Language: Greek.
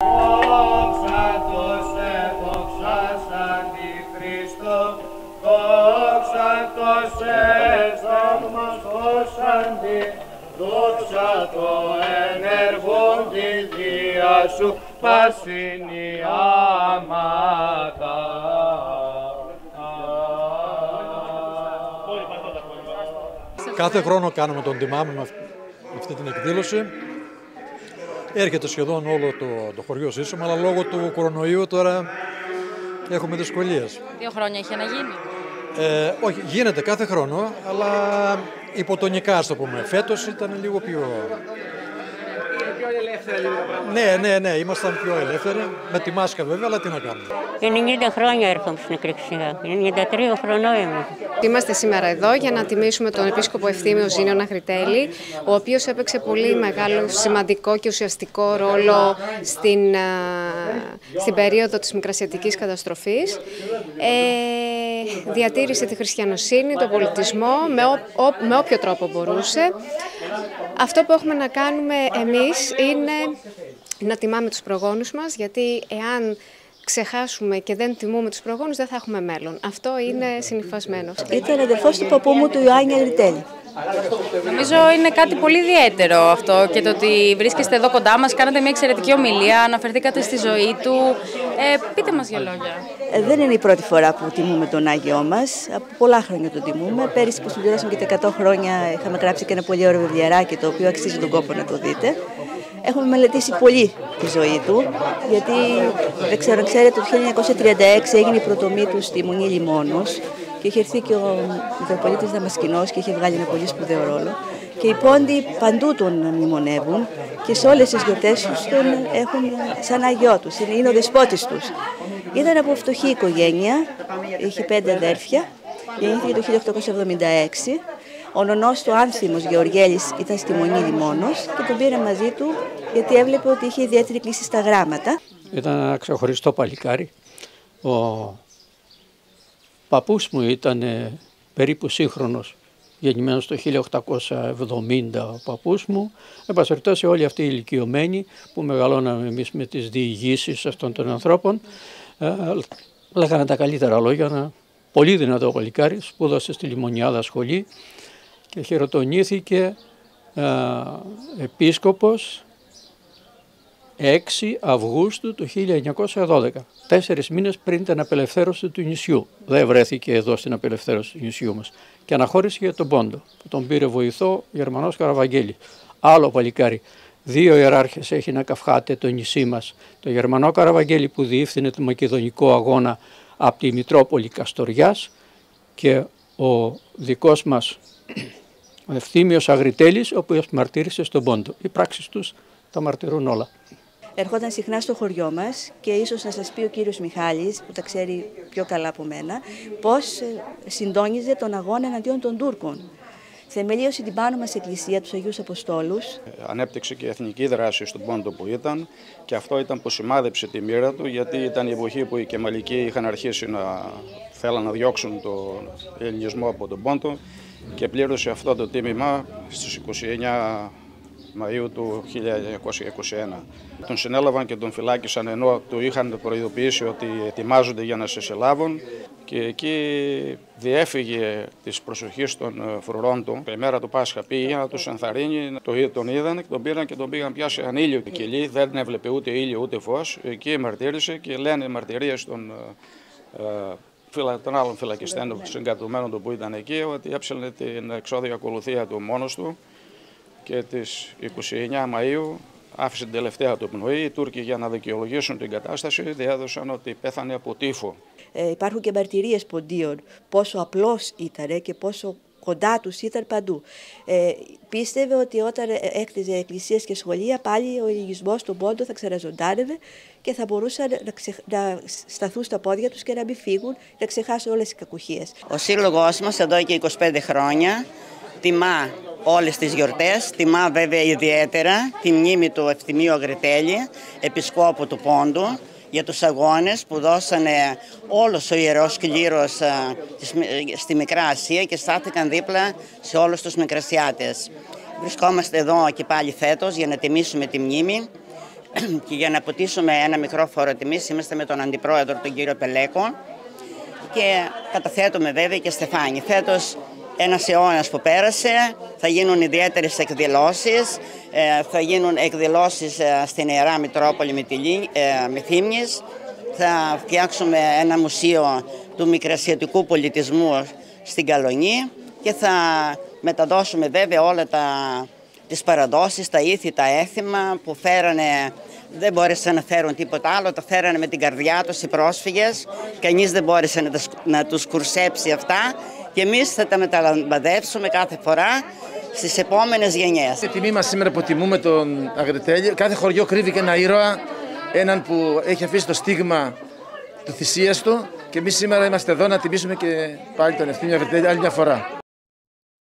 Δόξα τω σε, δόξα σαν τη Χριστό, δόξα τω σε, θαύμαστος αντι, δόξα το ενεργόν τη Δία σου, πασίνη άματα. Κάθε χρόνο κάνουμε τον τιμάμε με αυ- με αυτή την εκδήλωση. Έρχεται σχεδόν όλο το, το χωριό σύσσωμα, αλλά λόγω του κορονοϊού τώρα έχουμε δυσκολίες. Δύο χρόνια έχει αναγίνει. Ε, όχι, γίνεται κάθε χρόνο, αλλά υποτονικά, ας το πούμε. Φέτος ήταν λίγο πιο... Πιο ελεύθερα λίγο τα πράγματα. Ναι, ναι, ναι, ήμασταν πιο ελεύθεροι, με τη μάσκα βέβαια, αλλά τι να κάνουμε. 90 χρόνια έρχομαι στην Εκκλησία. 93 χρονών είμαι. Είμαστε σήμερα εδώ για να τιμήσουμε τον Επίσκοπο Ευθύμιο Ζήνιο Αγριτέλη, ο οποίος έπαιξε πολύ μεγάλο, σημαντικό και ουσιαστικό ρόλο στην, α, στην περίοδο της Μικρασιατικής καταστροφής. Ε, διατήρησε τη χριστιανοσύνη, τον πολιτισμό με, ό, ό- με όποιο τρόπο μπορούσε. Αυτό που έχουμε να κάνουμε εμείς είναι να τιμάμε τους προγόνους μας, γιατί εάν ξεχάσουμε και δεν τιμούμε τους προγόνους δεν θα έχουμε μέλλον. Αυτό είναι συνυφασμένο. Ήταν αδερφός του παππού μου του Ιωάννη Αγριτέλη. Νομίζω είναι κάτι πολύ ιδιαίτερο αυτό και το ότι βρίσκεστε εδώ κοντά μας, κάνατε μια εξαιρετική ομιλία, αναφερθήκατε στη ζωή του. Ε, πείτε μας για λόγια. Ε, Δεν είναι η πρώτη φορά που τιμούμε τον Άγιό μας. Από πολλά χρόνια τον τιμούμε. Πέρυσι που συμπληρώσαμε και τα 100 χρόνια είχαμε γράψει και ένα πολύ ωραίο βιβλιαράκι το οποίο αξίζει τον κόπο να το δείτε. Έχουμε μελετήσει πολύ τη ζωή του, γιατί δεν ξέρω, ξέρετε, το 1936 έγινε η πρωτομή του στη Μονή Λιμόνος και είχε έρθει και ο Μητροπολίτης Δαμασκηνός και είχε βγάλει ένα πολύ σπουδαίο ρόλο. Και οι πόντοι παντού τον μνημονεύουν και σε όλες τις γιορτές τους τον έχουν σαν αγιό τους, είναι, είναι ο δεσπότης τους. Ήταν από φτωχή οικογένεια, είχε πέντε αδέρφια, γεννήθηκε το 1876. Ο νονός του Άνθιμος Γεωργέλης ήταν στη Μονή Λιμόνος και τον πήρε μαζί του γιατί έβλεπε ότι είχε ιδιαίτερη κλίση στα γράμματα. Ήταν ένα ξεχωριστό παλικάρι. Ο παππούς μου ήταν ε, περίπου σύγχρονος, γεννημένος το 1870 ο παππούς μου. Εν πάση περιπτώσει όλοι αυτοί οι ηλικιωμένοι που μεγαλώναμε εμείς με τις διηγήσεις αυτών των ανθρώπων ε, λέγανε τα καλύτερα λόγια. Ένα πολύ δυνατό παλικάρι, σπούδασε στη Λιμονιάδα σχολή και χειροτονήθηκε ε, επίσκοπος 6 Αυγούστου του 1912, τέσσερις μήνες πριν την απελευθέρωση του νησιού. Δεν βρέθηκε εδώ στην απελευθέρωση του νησιού μας. Και αναχώρησε για τον Πόντο, που τον πήρε βοηθό Γερμανός Καραβαγγέλη. Άλλο παλικάρι. Δύο ιεράρχες έχει να καυχάτε το νησί μας. Το Γερμανό Καραβαγγέλη που διεύθυνε το Μακεδονικό αγώνα από τη Μητρόπολη Καστοριάς και ο δικός μας ο Ευθύμιος Αγριτέλης, ο οποίος μαρτύρησε στον Πόντο. Οι πράξεις τους τα μαρτυρούν όλα. Ερχόταν συχνά στο χωριό μας και ίσως να σας πει ο κύριος Μιχάλης, που τα ξέρει πιο καλά από μένα, πώς ε, συντόνιζε τον αγώνα εναντίον των Τούρκων. Θεμελίωσε την πάνω μας εκκλησία τους Αγίους Αποστόλους. Ανέπτυξε και εθνική δράση στον πόντο που ήταν και αυτό ήταν που σημάδεψε τη μοίρα του γιατί ήταν η εποχή που οι Κεμαλικοί είχαν αρχίσει να θέλαν να διώξουν τον ελληνισμό από τον πόντο και πλήρωσε αυτό το τίμημα στις 29 Μαΐου του 1921. Τον συνέλαβαν και τον φυλάκισαν ενώ του είχαν προειδοποιήσει ότι ετοιμάζονται για να σε συλλάβουν και εκεί διέφυγε της προσοχής των ε, φρουρών του. Η μέρα του Πάσχα πήγε να τους ενθαρρύνει, το, είδ- τον είδαν και τον πήραν και τον πήγαν πια σε ανήλιο κελί, δεν έβλεπε ούτε ήλιο ούτε φως. Εκεί μαρτύρησε και λένε μαρτυρίες των ε, ε, φυλα- των άλλων φυλακιστέντων συγκατουμένων του που ήταν εκεί ότι έψελνε την εξόδια ακολουθία του μόνος του και τις 29 Μαΐου άφησε την τελευταία του πνοή. Οι Τούρκοι για να δικαιολογήσουν την κατάσταση διέδωσαν ότι πέθανε από τύφο. Ε, υπάρχουν και μαρτυρίες ποντίων πόσο απλός ήταν και πόσο κοντά τους ήταν παντού. Ε, πίστευε ότι όταν ε, έκτιζε εκκλησίες και σχολεία πάλι ο ελληνισμός στον πόντο θα ξαναζωντάνευε και θα μπορούσαν να, ξεχ- να σταθούν στα πόδια τους και να μην φύγουν, να ξεχάσουν όλες τις κακουχίες. Ο σύλλογος μας εδώ και 25 χρόνια τιμά όλες τις γιορτές, τιμά βέβαια ιδιαίτερα τη μνήμη του Ευθυμίου Αγριτέλη, επισκόπου του Πόντου, για τους αγώνες που δώσανε όλος ο ιερός κλήρος α, της- στη Μικρά Ασία και στάθηκαν δίπλα σε όλους τους Μικρασιάτες. Βρισκόμαστε εδώ και πάλι φέτος για να τιμήσουμε τη μνήμη και για να αποτίσουμε ένα μικρό φόρο τιμής. Είμαστε με τον Αντιπρόεδρο, τον κύριο Πελέκο και καταθέτουμε βέβαια και στεφάνι. Φέτος ένας αιώνας που πέρασε, θα γίνουν ιδιαίτερες εκδηλώσεις, ε, θα γίνουν εκδηλώσεις ε, στην Ιερά Μητρόπολη Μυθύμνης, θα φτιάξουμε ένα μουσείο του μικρασιατικού πολιτισμού στην Καλονή και θα μεταδώσουμε βέβαια όλα τα, τις παραδόσεις, τα ήθη, τα έθιμα που φέρανε δεν μπόρεσαν να φέρουν τίποτα άλλο, τα φέρανε με την καρδιά τους οι πρόσφυγες, κανείς δεν μπόρεσε να, να τους κουρσέψει αυτά και εμείς θα τα μεταλαμπαδεύσουμε κάθε φορά στις επόμενες γενιές. Η τιμή μας σήμερα που τιμούμε τον Αγριτέλη, κάθε χωριό κρύβει και ένα ήρωα, έναν που έχει αφήσει το στίγμα του θυσίας του και εμείς σήμερα είμαστε εδώ να τιμήσουμε και πάλι τον Ευθύμιο Αγριτέλη άλλη μια φορά.